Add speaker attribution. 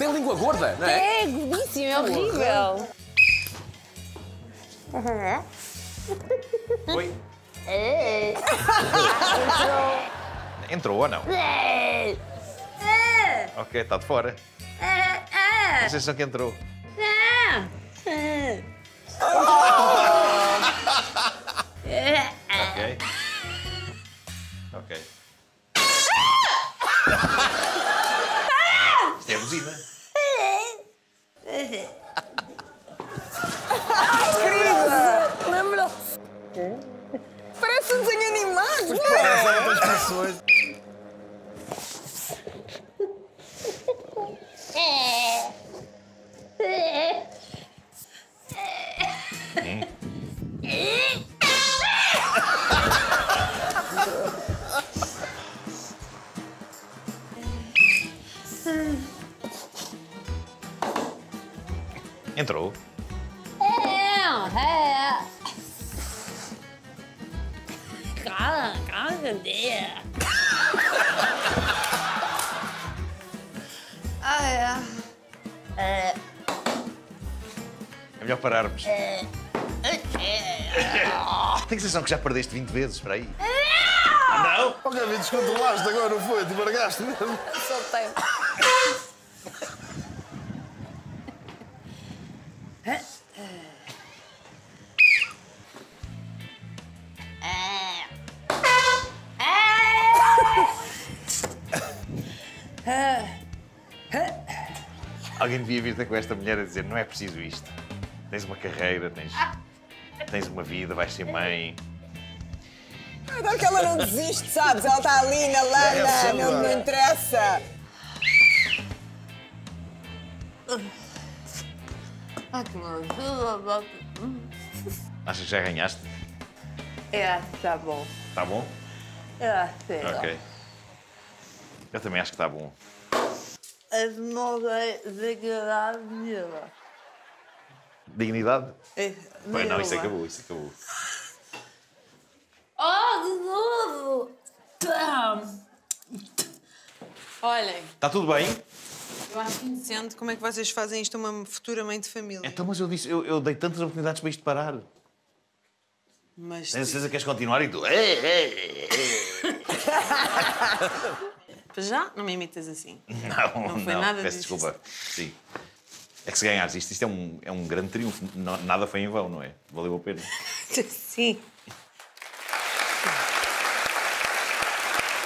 Speaker 1: Tem língua gorda, não é?
Speaker 2: É gordíssimo, é horrível.
Speaker 3: Oi. Entrou ou não? Ok, está de fora. A sensação que entrou. Ok. Ok. Isto é a buzina.
Speaker 2: Lembra?
Speaker 4: Parece um desenho animado.
Speaker 5: Parece outras pessoas.
Speaker 3: Entrou.
Speaker 2: É, é. Cala, cala, cadeia.
Speaker 4: Ah, é.
Speaker 2: É,
Speaker 3: É melhor pararmos.
Speaker 2: é.
Speaker 3: A sensação que já perdeste 20 vezes, para aí.
Speaker 5: Ok, me descontrolaste agora, não foi? Tu largaste mesmo.
Speaker 4: Soltei.
Speaker 3: Alguém devia vir ter com esta mulher a dizer: não é preciso isto. Tens uma carreira, tens, tens uma vida, vais ser mãe.
Speaker 4: Agora que ela não desiste, sabes? Ela está ali na
Speaker 5: É,
Speaker 4: lama,
Speaker 5: sim,
Speaker 4: não, não
Speaker 5: vai.
Speaker 4: interessa.
Speaker 2: Ai, que.
Speaker 3: Achas que já ganhaste?
Speaker 2: É, tá bom.
Speaker 3: Está bom?
Speaker 2: É, sei.
Speaker 3: Ok. Eu também acho que está bom.
Speaker 2: As novas degradadas.
Speaker 3: Dignidade?
Speaker 2: É,
Speaker 3: não, isso acabou, isso acabou.
Speaker 2: Oh, de novo!
Speaker 4: Olhem,
Speaker 3: Está tudo bem?
Speaker 4: Eu acho indecente como é que vocês fazem isto a uma futura mãe de família.
Speaker 3: Então, mas eu disse, eu, eu dei tantas oportunidades para isto parar.
Speaker 4: Mas
Speaker 3: Tens certeza que queres continuar e tu.
Speaker 4: Para já não me imitas assim.
Speaker 3: Não,
Speaker 4: Não foi nada
Speaker 3: peço
Speaker 4: disso.
Speaker 3: desculpa. Sim. É que se ganhares isto, isto é um, é um grande triunfo. Não- nada foi em vão, não é? Valeu a pena.
Speaker 4: Sim.